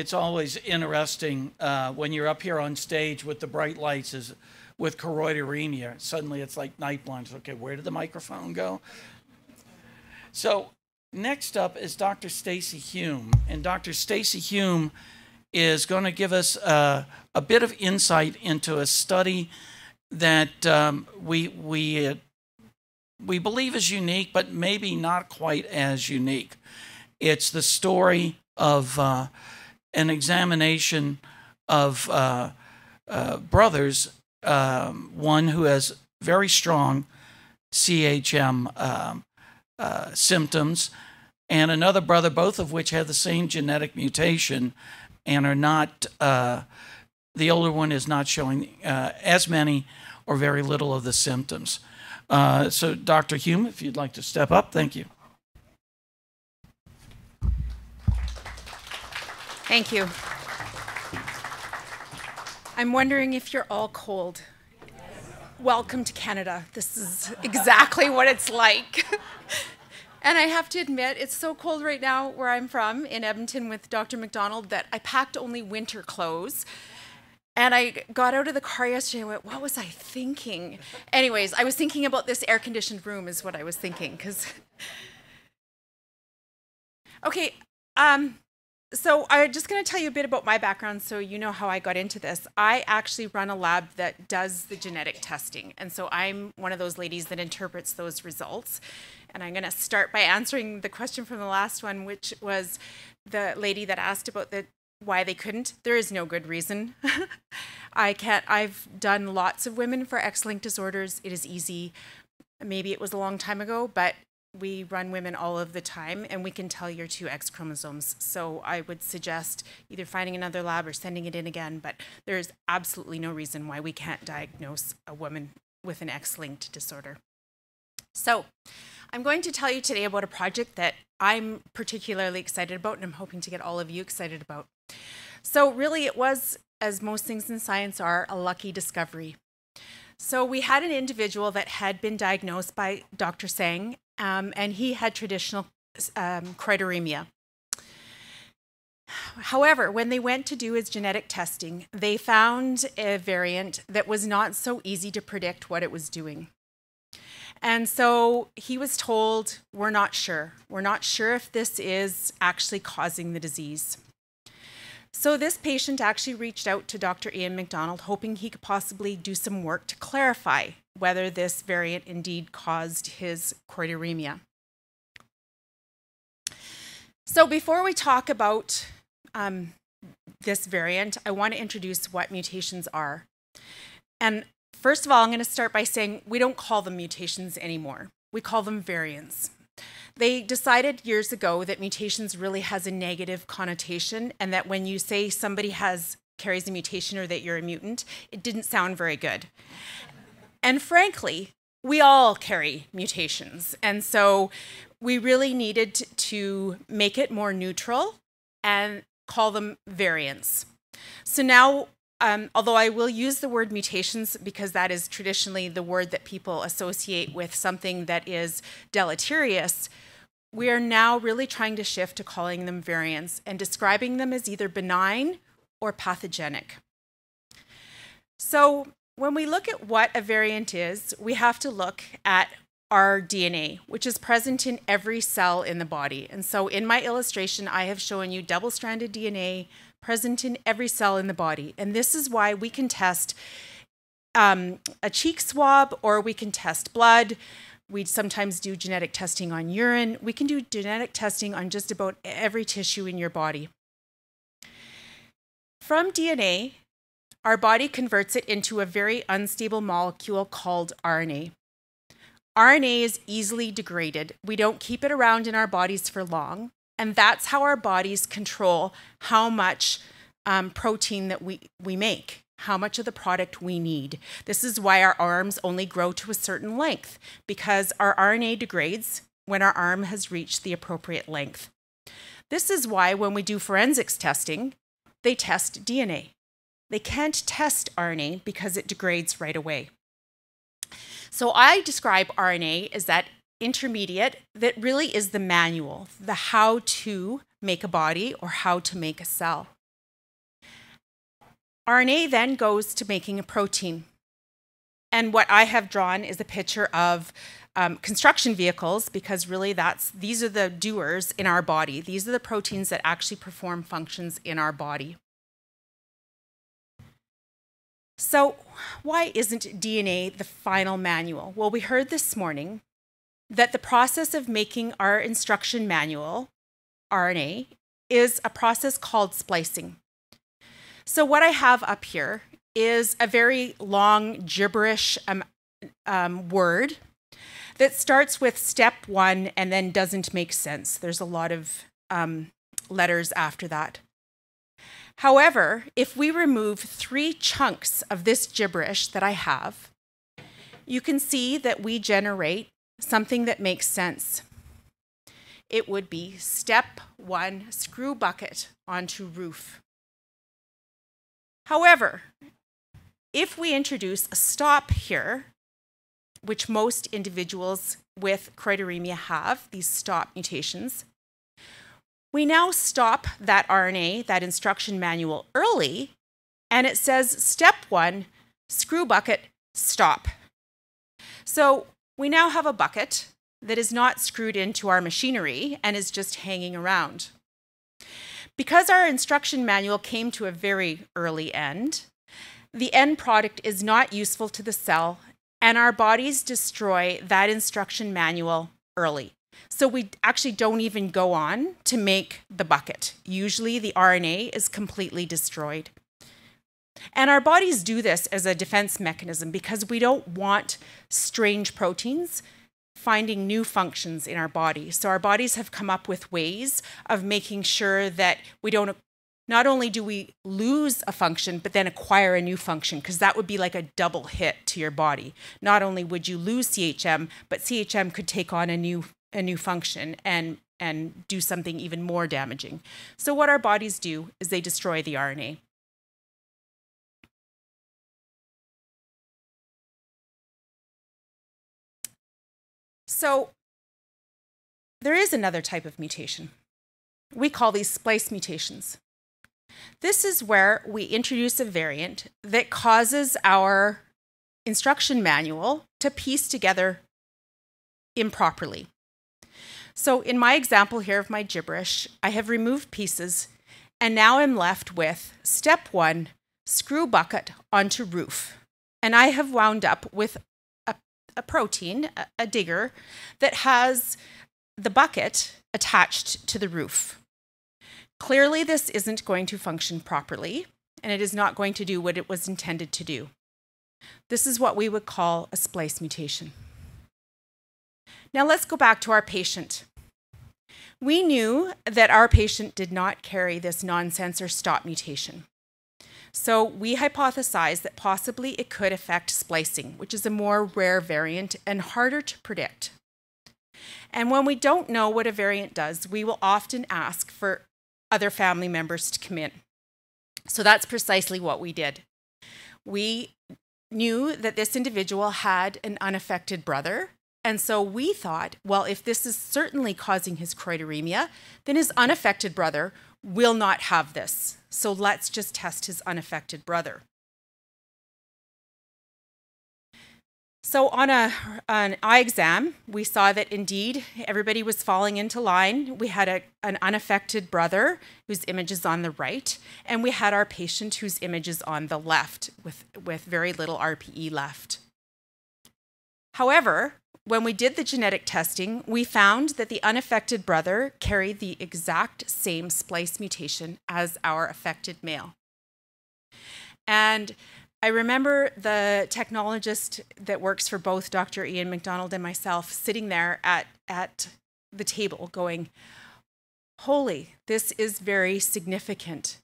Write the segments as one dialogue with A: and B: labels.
A: it's always interesting uh, when you're up here on stage with the bright lights is with choroideremia. Suddenly it's like night blindness. Okay, where did the microphone go? So next up is Dr. Stacey Hume, and Dr. Stacey Hume is going to give us uh, a bit of insight into a study that um, we we uh, we believe is unique, but maybe not quite as unique. It's the story of uh, an examination of uh, uh, brothers, um, one who has very strong CHM um, uh, symptoms, and another brother, both of which have the same genetic mutation and are not, uh, the older one is not showing uh, as many or very little of the symptoms. Uh, so, Dr. Hume, if you'd like to step up, thank you.
B: Thank you. I'm wondering if you're all cold. Welcome to Canada. This is exactly what it's like. and I have to admit, it's so cold right now where I'm from in Edmonton with Dr. MacDonald that I packed only winter clothes. And I got out of the car yesterday and went, what was I thinking? Anyways, I was thinking about this air conditioned room, is what I was thinking. Because, okay, um, so I'm just going to tell you a bit about my background so you know how I got into this. I actually run a lab that does the genetic testing. And so I'm one of those ladies that interprets those results. And I'm going to start by answering the question from the last one, which was the lady that asked about the why they couldn't. There is no good reason. I can't I've done lots of women for X-linked disorders. It is easy. Maybe it was a long time ago, but we run women all of the time and we can tell your two X chromosomes. So I would suggest either finding another lab or sending it in again, but there's absolutely no reason why we can't diagnose a woman with an X linked disorder. So I'm going to tell you today about a project that I'm particularly excited about and I'm hoping to get all of you excited about. So, really, it was, as most things in science are, a lucky discovery. So, we had an individual that had been diagnosed by Dr. Tsang um, and he had traditional um, choroideremia. However, when they went to do his genetic testing, they found a variant that was not so easy to predict what it was doing. And so he was told, We're not sure. We're not sure if this is actually causing the disease. So this patient actually reached out to Dr. Ian MacDonald, hoping he could possibly do some work to clarify whether this variant indeed caused his choroideremia. So before we talk about um, this variant, I want to introduce what mutations are. And first of all, I'm going to start by saying we don't call them mutations anymore. We call them variants. They decided years ago that mutations really has a negative connotation and that when you say somebody has carries a mutation or that you're a mutant, it didn't sound very good. And frankly, we all carry mutations. And so we really needed to make it more neutral and call them variants. So now, um, although I will use the word mutations because that is traditionally the word that people associate with something that is deleterious, we are now really trying to shift to calling them variants and describing them as either benign or pathogenic. So when we look at what a variant is, we have to look at our DNA, which is present in every cell in the body. And so in my illustration, I have shown you double stranded DNA present in every cell in the body. And this is why we can test um, a cheek swab or we can test blood. We sometimes do genetic testing on urine. We can do genetic testing on just about every tissue in your body. From DNA, our body converts it into a very unstable molecule called RNA. RNA is easily degraded. We don't keep it around in our bodies for long. And that's how our bodies control how much um, protein that we, we make, how much of the product we need. This is why our arms only grow to a certain length, because our RNA degrades when our arm has reached the appropriate length. This is why when we do forensics testing, they test DNA. They can't test RNA because it degrades right away. So I describe RNA as that intermediate that really is the manual, the how to make a body or how to make a cell. RNA then goes to making a protein. And what I have drawn is a picture of um, construction vehicles because really that's these are the doers in our body. These are the proteins that actually perform functions in our body. So, why isn't DNA the final manual? Well, we heard this morning that the process of making our instruction manual, RNA, is a process called splicing. So, what I have up here is a very long gibberish um, um, word that starts with step one and then doesn't make sense. There's a lot of um, letters after that. However, if we remove three chunks of this gibberish that I have, you can see that we generate something that makes sense. It would be step one, screw bucket onto roof. However, if we introduce a stop here, which most individuals with choroideremia have, these stop mutations, we now stop that RNA, that instruction manual, early, and it says step one, screw bucket, stop. So we now have a bucket that is not screwed into our machinery and is just hanging around. Because our instruction manual came to a very early end, the end product is not useful to the cell, and our bodies destroy that instruction manual early. So we actually don't even go on to make the bucket. Usually the RNA is completely destroyed. And our bodies do this as a defense mechanism because we don't want strange proteins finding new functions in our body. So our bodies have come up with ways of making sure that we don't not only do we lose a function, but then acquire a new function, because that would be like a double hit to your body. Not only would you lose CHM, but CHM could take on a new a new function and and do something even more damaging. So what our bodies do is they destroy the RNA. So there is another type of mutation. We call these splice mutations. This is where we introduce a variant that causes our instruction manual to piece together improperly. So in my example here of my gibberish, I have removed pieces and now I'm left with step one, screw bucket onto roof. And I have wound up with a, a protein, a, a digger, that has the bucket attached to the roof. Clearly, this isn't going to function properly, and it is not going to do what it was intended to do. This is what we would call a splice mutation. Now let's go back to our patient. We knew that our patient did not carry this nonsense or stop mutation. So we hypothesized that possibly it could affect splicing, which is a more rare variant and harder to predict. And when we don't know what a variant does, we will often ask for other family members to come in. So that's precisely what we did. We knew that this individual had an unaffected brother. And so we thought, well, if this is certainly causing his choroideremia, then his unaffected brother will not have this. So let's just test his unaffected brother. So on a, an eye exam, we saw that indeed everybody was falling into line. We had a, an unaffected brother whose image is on the right, and we had our patient whose image is on the left with, with very little RPE left. However, when we did the genetic testing, we found that the unaffected brother carried the exact same splice mutation as our affected male. And I remember the technologist that works for both Dr. Ian MacDonald and myself sitting there at, at the table going, Holy, this is very significant.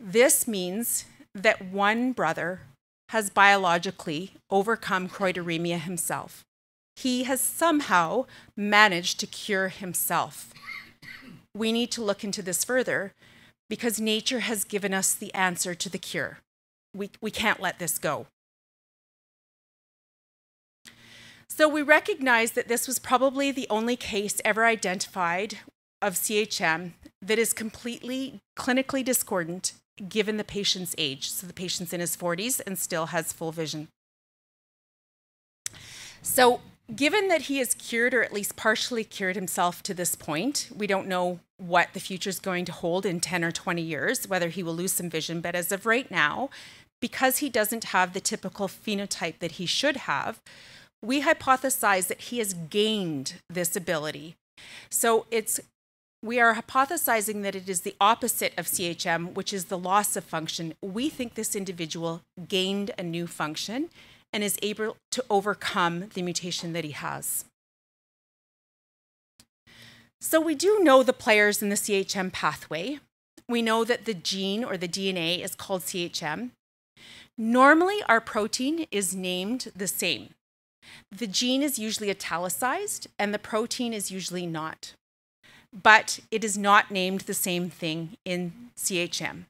B: This means that one brother has biologically overcome choroideremia himself. He has somehow managed to cure himself. We need to look into this further because nature has given us the answer to the cure we, we can't let this go. So we recognize that this was probably the only case ever identified of CHM that is completely clinically discordant given the patient's age. So the patient's in his 40s and still has full vision. So, given that he is cured or at least partially cured himself to this point, we don't know what the future is going to hold in 10 or 20 years, whether he will lose some vision. But as of right now, because he doesn't have the typical phenotype that he should have, we hypothesize that he has gained this ability. So it's we are hypothesizing that it is the opposite of CHM, which is the loss of function. We think this individual gained a new function and is able to overcome the mutation that he has. So we do know the players in the CHM pathway. We know that the gene or the DNA is called CHM. Normally, our protein is named the same. The gene is usually italicized and the protein is usually not. But it is not named the same thing in CHM.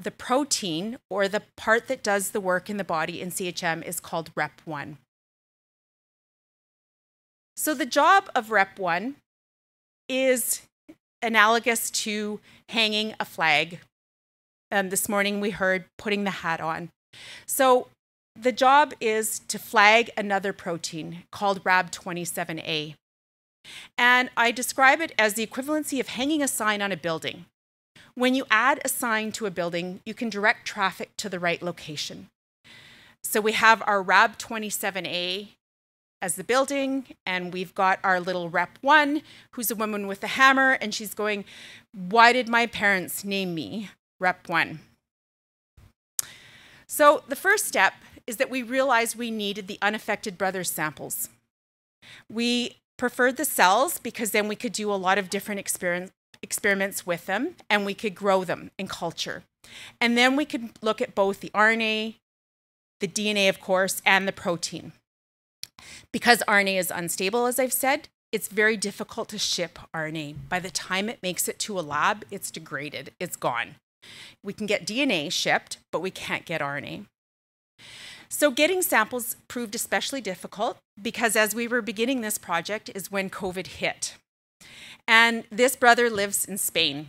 B: The protein or the part that does the work in the body in CHM is called REP1. So the job of REP1 is analogous to hanging a flag. Um, this morning we heard putting the hat on. So the job is to flag another protein called RAB27A. And I describe it as the equivalency of hanging a sign on a building. When you add a sign to a building, you can direct traffic to the right location. So we have our RAB27A as the building, and we've got our little rep one, who's a woman with a hammer, and she's going, Why did my parents name me rep one? So the first step is that we realized we needed the unaffected brothers samples. We preferred the cells because then we could do a lot of different experiments with them and we could grow them in culture. And then we could look at both the RNA, the DNA, of course, and the protein. Because RNA is unstable, as I've said, it's very difficult to ship RNA. By the time it makes it to a lab, it's degraded, it's gone. We can get DNA shipped, but we can't get RNA. So getting samples proved especially difficult because as we were beginning this project is when COVID hit. And this brother lives in Spain.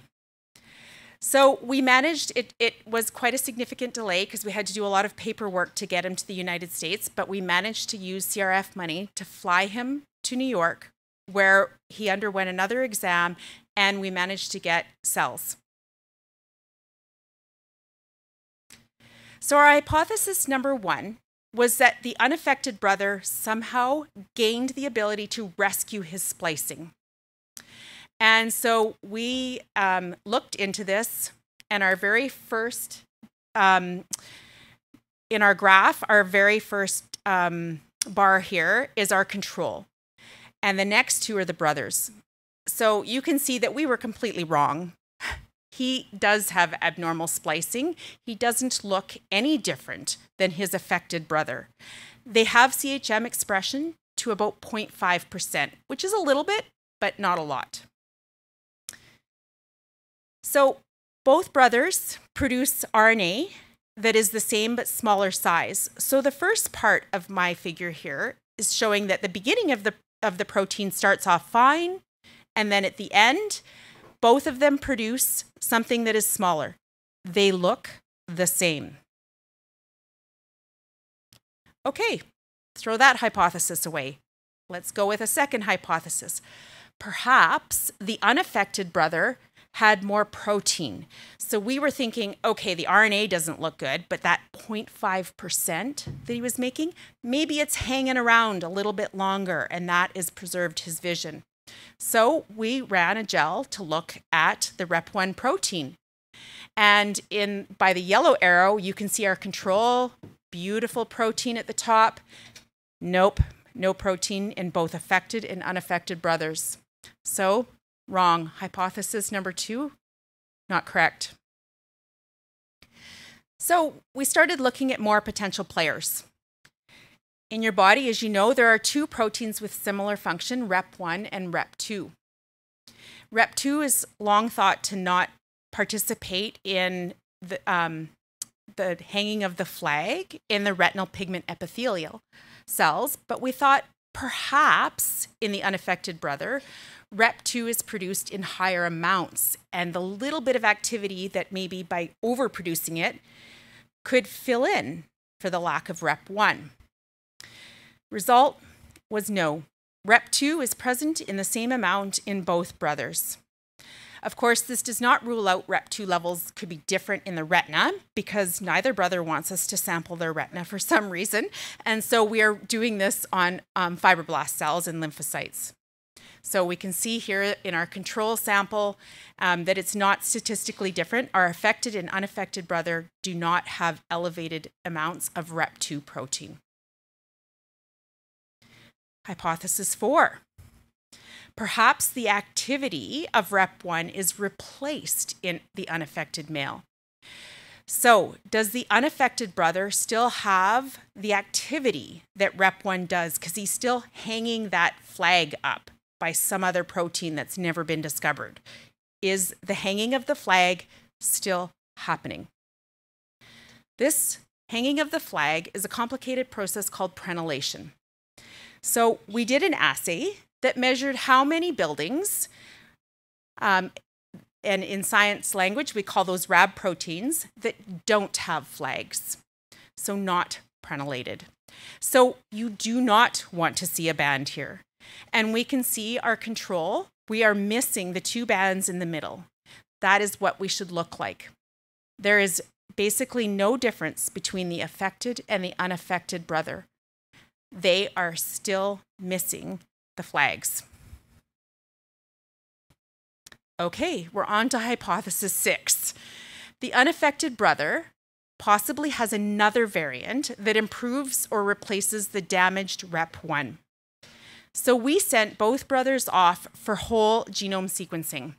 B: So we managed, it, it was quite a significant delay because we had to do a lot of paperwork to get him to the United States, but we managed to use CRF money to fly him to New York, where he underwent another exam, and we managed to get cells. So, our hypothesis number one was that the unaffected brother somehow gained the ability to rescue his splicing. And so we um, looked into this, and our very first, um, in our graph, our very first um, bar here is our control. And the next two are the brothers. So you can see that we were completely wrong he does have abnormal splicing. He doesn't look any different than his affected brother. They have CHM expression to about 0.5%, which is a little bit, but not a lot. So both brothers produce RNA that is the same but smaller size. So the first part of my figure here is showing that the beginning of the of the protein starts off fine and then at the end both of them produce something that is smaller. They look the same. Okay, throw that hypothesis away. Let's go with a second hypothesis. Perhaps the unaffected brother had more protein. So we were thinking, okay, the RNA doesn't look good, but that 0.5% that he was making, maybe it's hanging around a little bit longer and that has preserved his vision. So we ran a gel to look at the REP1 protein. And in by the yellow arrow, you can see our control, beautiful protein at the top. Nope, no protein in both affected and unaffected brothers. So, wrong. Hypothesis number two, not correct. So, we started looking at more potential players. In your body, as you know, there are two proteins with similar function, REP1 and REP2. REP2 is long thought to not participate in the, um, the hanging of the flag in the retinal pigment epithelial cells, but we thought perhaps in the unaffected brother, REP2 is produced in higher amounts, and the little bit of activity that maybe by overproducing it could fill in for the lack of REP1. Result was no. REP2 is present in the same amount in both brothers. Of course, this does not rule out REP2 levels could be different in the retina because neither brother wants us to sample their retina for some reason. And so we are doing this on um, fibroblast cells and lymphocytes. So we can see here in our control sample um, that it's not statistically different. Our affected and unaffected brother do not have elevated amounts of REP2 protein. Hypothesis four. Perhaps the activity of REP1 is replaced in the unaffected male. So, does the unaffected brother still have the activity that REP1 does? Because he's still hanging that flag up by some other protein that's never been discovered. Is the hanging of the flag still happening? This hanging of the flag is a complicated process called prenylation. So, we did an assay that measured how many buildings, um, and in science language, we call those RAB proteins that don't have flags, so not prenylated. So you do not want to see a band here. And we can see our control. We are missing the two bands in the middle. That is what we should look like. There is basically no difference between the affected and the unaffected brother. They are still missing the flags. Okay, we're on to hypothesis six. The unaffected brother possibly has another variant that improves or replaces the damaged REP1. So we sent both brothers off for whole genome sequencing.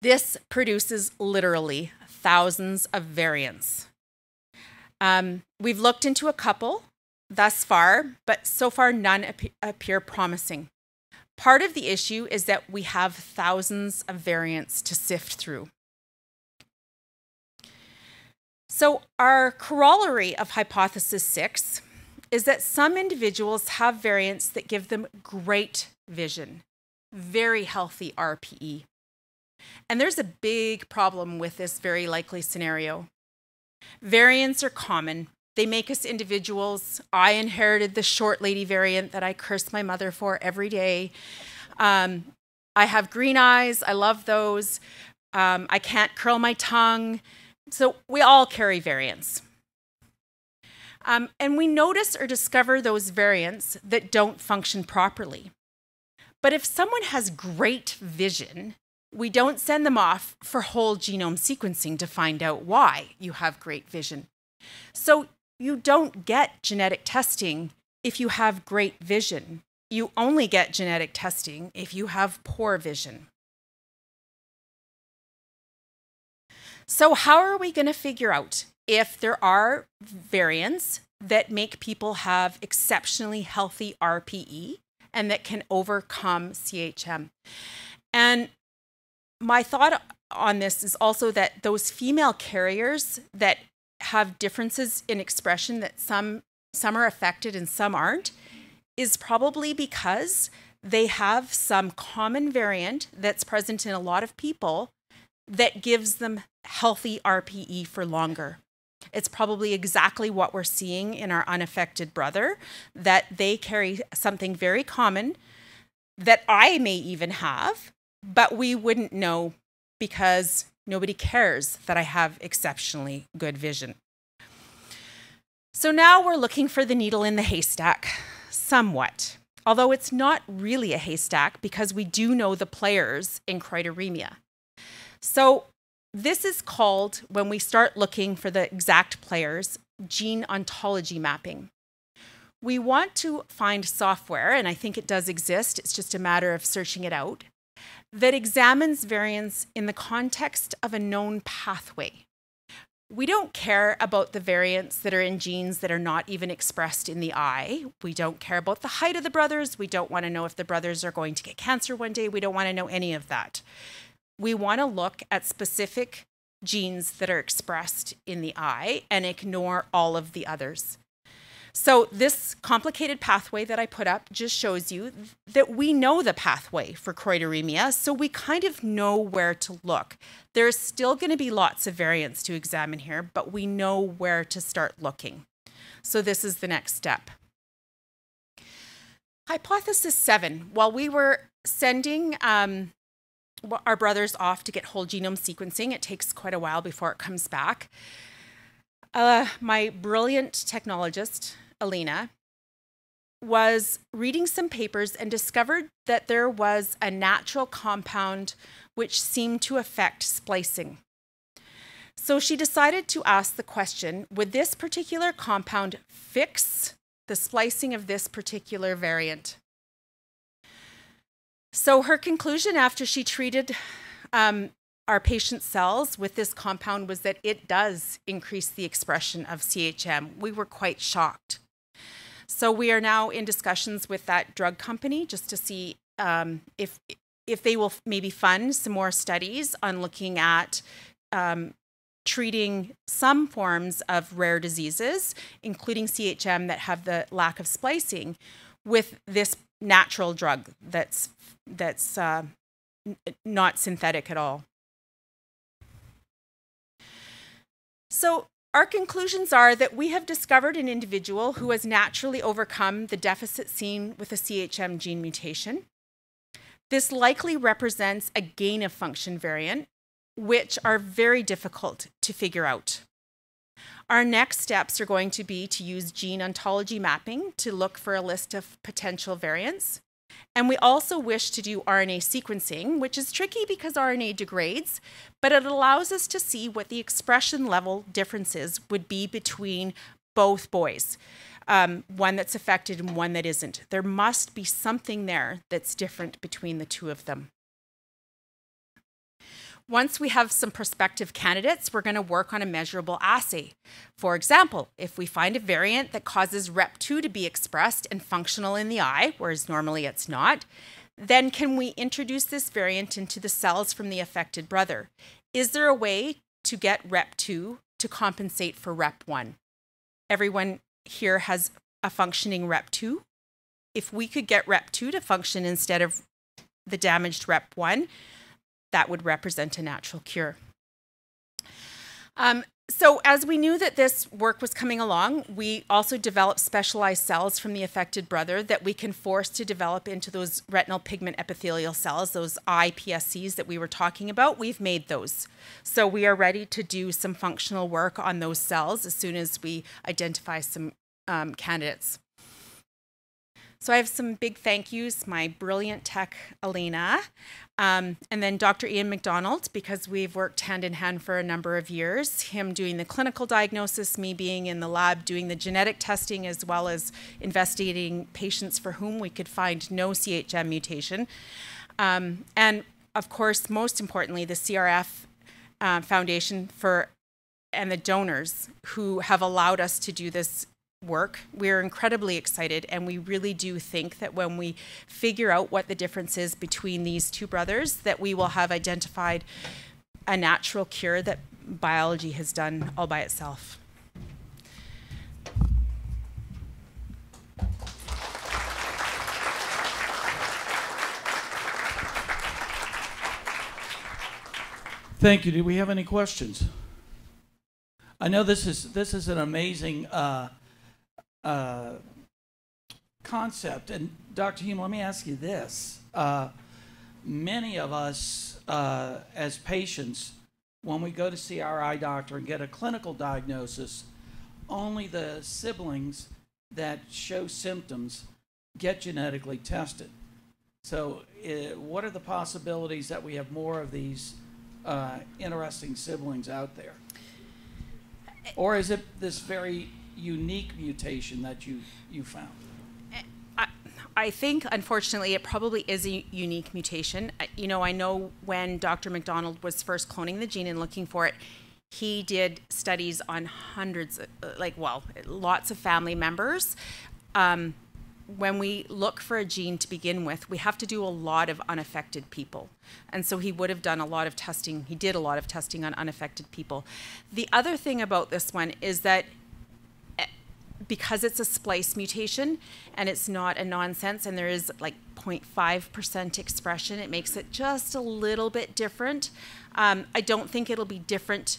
B: This produces literally thousands of variants. Um, we've looked into a couple thus far, but so far none ap- appear promising. Part of the issue is that we have thousands of variants to sift through. So, our corollary of hypothesis six is that some individuals have variants that give them great vision, very healthy RPE. And there's a big problem with this very likely scenario. Variants are common they make us individuals. I inherited the short lady variant that I curse my mother for every day. Um, I have green eyes. I love those. Um, I can't curl my tongue. So we all carry variants. Um, and we notice or discover those variants that don't function properly. But if someone has great vision, we don't send them off for whole genome sequencing to find out why you have great vision. So you don't get genetic testing if you have great vision. You only get genetic testing if you have poor vision. So, how are we going to figure out if there are variants that make people have exceptionally healthy RPE and that can overcome CHM? And my thought on this is also that those female carriers that have differences in expression that some some are affected and some aren't is probably because they have some common variant that's present in a lot of people that gives them healthy RPE for longer. It's probably exactly what we're seeing in our unaffected brother that they carry something very common that I may even have, but we wouldn't know because Nobody cares that I have exceptionally good vision. So now we're looking for the needle in the haystack, somewhat. Although it's not really a haystack because we do know the players in choroideremia. So this is called, when we start looking for the exact players, gene ontology mapping. We want to find software, and I think it does exist, it's just a matter of searching it out, that examines variants in the context of a known pathway. We don't care about the variants that are in genes that are not even expressed in the eye. We don't care about the height of the brothers. We don't want to know if the brothers are going to get cancer one day. We don't want to know any of that. We want to look at specific genes that are expressed in the eye and ignore all of the others. So this complicated pathway that I put up just shows you that we know the pathway for choroideremia, so we kind of know where to look. There's still going to be lots of variants to examine here, but we know where to start looking. So this is the next step. Hypothesis seven, while we were sending um, our brothers off to get whole genome sequencing, it takes quite a while before it comes back. Uh, my brilliant technologist, Alina, was reading some papers and discovered that there was a natural compound which seemed to affect splicing. So she decided to ask the question would this particular compound fix the splicing of this particular variant? So her conclusion after she treated um, our patient cells with this compound was that it does increase the expression of CHM. We were quite shocked. So we are now in discussions with that drug company just to see um, if if they will maybe fund some more studies on looking at um, treating some forms of rare diseases, including CHM that have the lack of splicing, with this natural drug that's that's uh, not synthetic at all. So our conclusions are that we have discovered an individual who has naturally overcome the deficit seen with a CHM gene mutation. This likely represents a gain of function variant, which are very difficult to figure out. Our next steps are going to be to use gene ontology mapping to look for a list of potential variants. And we also wish to do RNA sequencing, which is tricky because RNA degrades, but it allows us to see what the expression level differences would be between both boys, um, one that's affected and one that isn't. There must be something there that's different between the two of them. Once we have some prospective candidates, we're going to work on a measurable assay. For example, if we find a variant that causes REP2 to be expressed and functional in the eye, whereas normally it's not, then can we introduce this variant into the cells from the affected brother? Is there a way to get REP2 to compensate for REP1? Everyone here has a functioning REP2. If we could get REP2 to function instead of the damaged REP1, that would represent a natural cure. Um, so as we knew that this work was coming along, we also developed specialized cells from the affected brother that we can force to develop into those retinal pigment epithelial cells, those iPSCs that we were talking about. We've made those. So we are ready to do some functional work on those cells as soon as we identify some um, candidates. So I have some big thank yous, my brilliant tech, Alina, um, and then Dr. Ian MacDonald, because we've worked hand in hand for a number of years, him doing the clinical diagnosis, me being in the lab doing the genetic testing, as well as investigating patients for whom we could find no CHM mutation. Um, and of course, most importantly, the CRF uh, Foundation for and the donors who have allowed us to do this work. We're incredibly excited, and we really do think that when we figure out what the difference is between these two brothers, that we will have identified a natural cure that biology has done all by itself.
A: Thank you. Do we have any questions? I know this is this is an amazing uh, uh, concept. And Dr. Hume, let me ask you this. Uh, many of us, uh, as patients, when we go to see our eye doctor and get a clinical diagnosis, only the siblings that show symptoms get genetically tested. So, uh, what are the possibilities that we have more of these uh, interesting siblings out there? Or is it this very unique mutation that you, you found?
B: I, I think, unfortunately, it probably is a unique mutation. You know, I know when Dr. MacDonald was first cloning the gene and looking for it, he did studies on hundreds, of, uh, like, well, lots of family members. Um, when we look for a gene to begin with, we have to do a lot of unaffected people. And so he would have done a lot of testing. He did a lot of testing on unaffected people. The other thing about this one is that because it's a splice mutation and it's not a nonsense and there is like 0.5% expression, it makes it just a little bit different. Um, I don't think it'll be different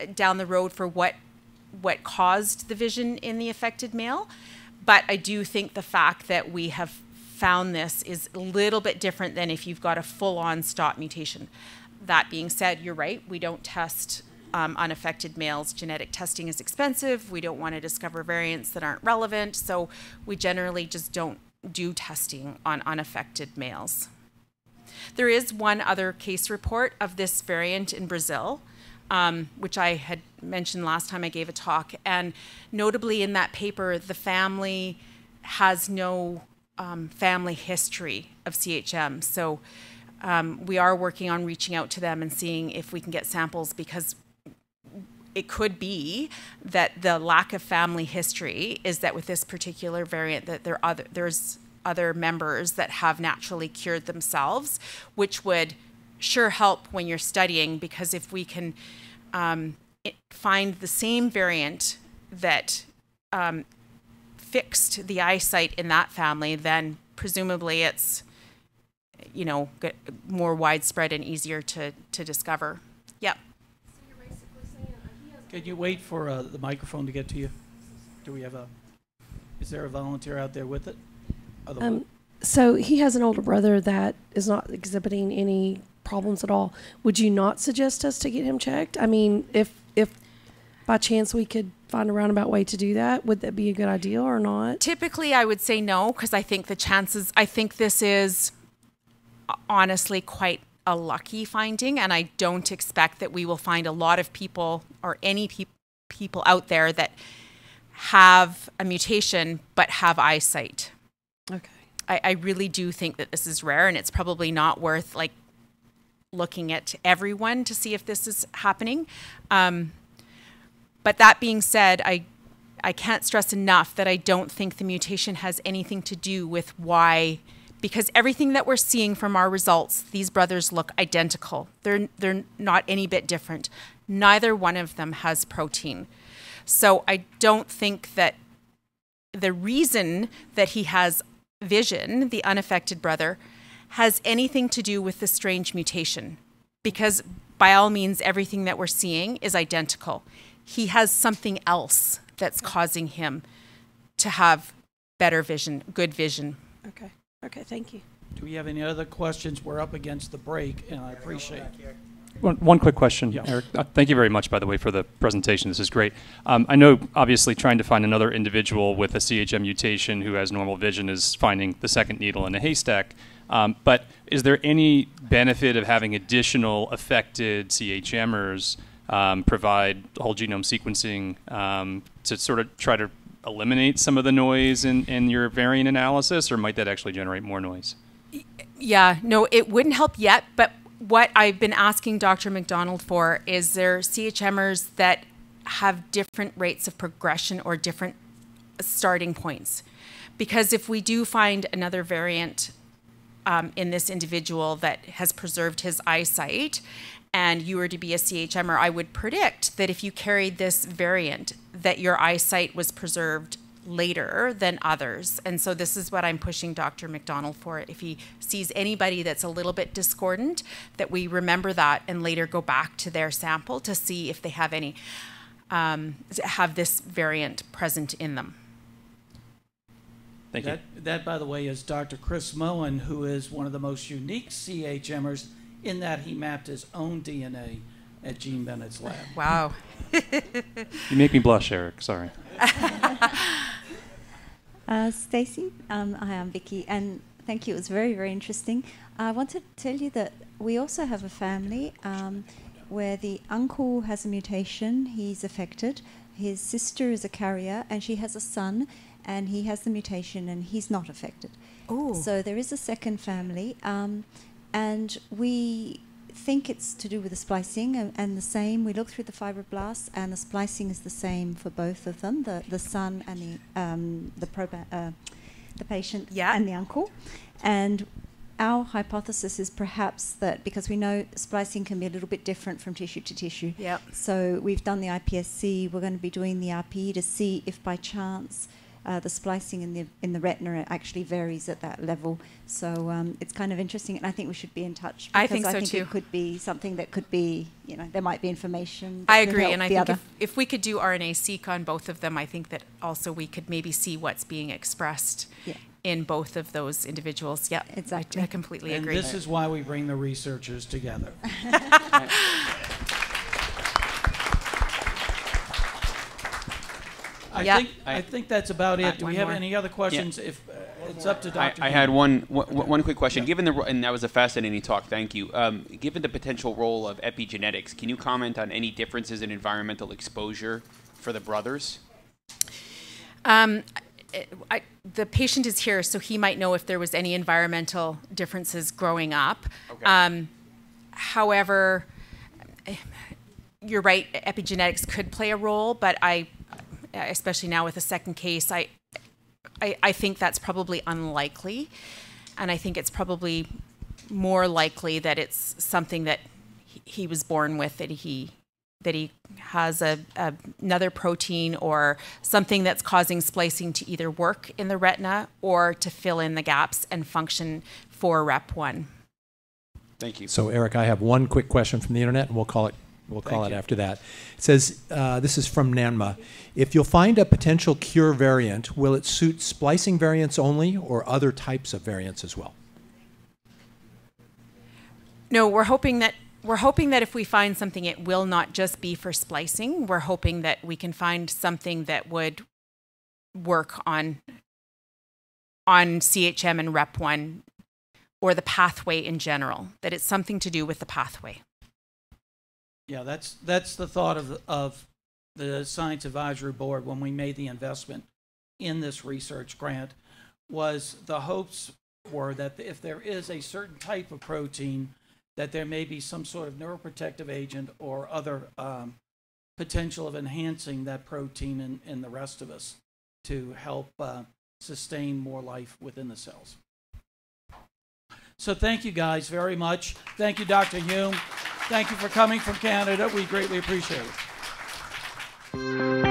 B: uh, down the road for what what caused the vision in the affected male, but I do think the fact that we have found this is a little bit different than if you've got a full-on stop mutation. That being said, you're right, we don't test um, unaffected males. Genetic testing is expensive. We don't want to discover variants that aren't relevant. So we generally just don't do testing on unaffected males. There is one other case report of this variant in Brazil, um, which I had mentioned last time I gave a talk. And notably in that paper, the family has no um, family history of CHM. So um, we are working on reaching out to them and seeing if we can get samples because it could be that the lack of family history is that with this particular variant that there other there's other members that have naturally cured themselves, which would sure help when you're studying because if we can um, find the same variant that um, fixed the eyesight in that family, then presumably it's you know more widespread and easier to to discover. Yep.
A: Can you wait for uh, the microphone to get to you? Do we have a? Is there a volunteer out there with it?
C: Um, so he has an older brother that is not exhibiting any problems at all. Would you not suggest us to get him checked? I mean, if if by chance we could find a roundabout way to do that, would that be a good idea or not?
B: Typically, I would say no because I think the chances. I think this is honestly quite a lucky finding, and I don't expect that we will find a lot of people or any pe- people out there that have a mutation but have eyesight.
C: Okay.
B: I, I really do think that this is rare, and it's probably not worth like looking at everyone to see if this is happening. Um, but that being said, I I can't stress enough that I don't think the mutation has anything to do with why because everything that we're seeing from our results, these brothers look identical. They're they're not any bit different. Neither one of them has protein. So I don't think that the reason that he has vision, the unaffected brother, has anything to do with the strange mutation. Because by all means, everything that we're seeing is identical. He has something else that's causing him to have better vision, good vision.
C: Okay. Okay, thank you.
A: Do we have any other questions? We're up against the break, and I appreciate.
D: One, one quick question,
A: Yeah.
D: Eric. Uh, thank you very much, by the way, for the presentation. This is great. Um, I know, obviously, trying to find another individual with a CHM mutation who has normal vision is finding the second needle in a haystack. Um, but is there any benefit of having additional affected CHMers um, provide whole genome sequencing um, to sort of try to eliminate some of the noise in, in your variant analysis, or might that actually generate more noise?
B: Yeah, no, it wouldn't help yet. But what I've been asking Dr. MacDonald for is there CHMers that have different rates of progression or different starting points? Because if we do find another variant um, in this individual that has preserved his eyesight and you were to be a CHMer, I would predict that if you carried this variant, that your eyesight was preserved later than others. And so this is what I'm pushing Dr. MacDonald for. If he sees anybody that's a little bit discordant, that we remember that and later go back to their sample to see if they have any um, have this variant present in them.
D: Thank you.
A: that, that, by the way, is Dr. Chris Moen, who is one of the most unique CHMers in that he mapped his own DNA at Jean Bennett's lab.
B: Wow.
D: You make me blush, Eric. Sorry.
E: Uh, Stacey, um, hi, I'm Vicky, and thank you. It was very, very interesting. I want to tell you that we also have a family um, where the uncle has a mutation, he's affected. His sister is a carrier, and she has a son, and he has the mutation, and he's not affected.
B: Oh.
E: So there is a second family, um, and we think it's to do with the splicing, and, and the same. We look through the fibroblasts, and the splicing is the same for both of them, the the son and the um, the proba- uh, the patient
B: Yeah.
E: and the uncle, and our hypothesis is perhaps that because we know splicing can be a little bit different from tissue to tissue.
B: Yep.
E: So we've done the iPSC. We're going to be doing the RPE to see if by chance uh, the splicing in the in the retina actually varies at that level. So um, it's kind of interesting, and I think we should be in touch.
B: I
E: because
B: think
E: I think
B: too.
E: It could be something that could be, you know, there might be information. That
B: I
E: could
B: agree,
E: help
B: and I think if, if we could do RNA-seq on both of them, I think that also we could maybe see what's being expressed
E: Yeah.
B: in both of those individuals. Yeah, I-
E: Exactly.
B: I, completely
A: And
B: agree.
A: this is why we bring the researchers together. I
B: Yeah.
A: think, I think that's about it. Do we have
B: more.
A: any other questions? If, uh, it's up to
F: I,
A: Dr.
F: I
A: King.
F: had one, one one quick question. Given the and that was a fascinating talk. Thank you. Um, given the potential role of epigenetics, can you comment on any differences in environmental exposure for the brothers?
B: Um, I, I, the patient is here, so he might know if there was any environmental differences growing up.
F: Okay.
B: Um, however, you're right, epigenetics could play a role, but I, Uh, especially now with the second case, I, I, I think that's probably unlikely. And I think it's probably more likely that it's something that he, he was born with, that he that he has a, a, another protein or something that's causing splicing to either work in the retina or to fill in the gaps and function for REP1.
F: Thank you.
G: So, Eric, I have one quick question from the internet, and we'll call it. We'll call
A: Thank
G: it
A: you.
G: after that. It says, uh, "This is from Nanma. If you'll find a potential cure variant, will it suit splicing variants only, or other types of variants as well?"
B: No, we're hoping that we're hoping that if we find something, it will not just be for splicing. We're hoping that we can find something that would work on on CHM and REP1 or the pathway in general. That it's something to do with the pathway.
A: Yeah, that's, that's the thought of, of the Science Advisory Board when we made the investment in this research grant, was the hopes were that if there is a certain type of protein, that there may be some sort of neuroprotective agent or other um, potential of enhancing that protein in, in the rest of us to help uh, sustain more life within the cells. So thank you guys very much. Thank you, Dr. Hume. Thank you for coming from Canada. We greatly appreciate it.